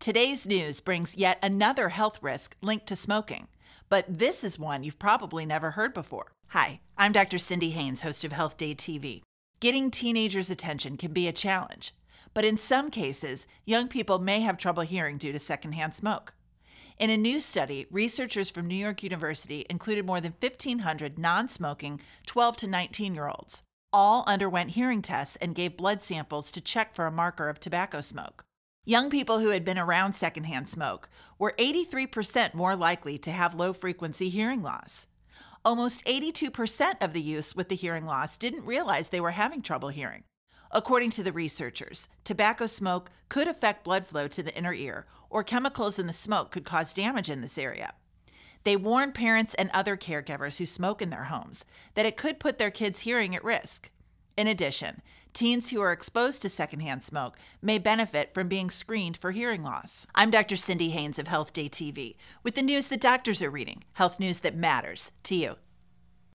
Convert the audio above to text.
Today's news brings yet another health risk linked to smoking, but this is one you've probably never heard before. Hi, I'm Dr. Cindy Haines, host of HealthDay TV. Getting teenagers' attention can be a challenge, but in some cases, young people may have trouble hearing due to secondhand smoke. In a new study, researchers from New York University included more than 1,500 non smoking 12 to 19 year olds. All underwent hearing tests and gave blood samples to check for a marker of tobacco smoke. Young people who had been around secondhand smoke were 83% more likely to have low frequency hearing loss. Almost 82% of the youths with the hearing loss didn't realize they were having trouble hearing. According to the researchers, tobacco smoke could affect blood flow to the inner ear, or chemicals in the smoke could cause damage in this area. They warn parents and other caregivers who smoke in their homes that it could put their kids' hearing at risk. In addition, teens who are exposed to secondhand smoke may benefit from being screened for hearing loss. I'm Dr. Cindy Haines of HealthDay TV with the news that doctors are reading, health news that matters to you.